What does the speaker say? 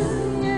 listen.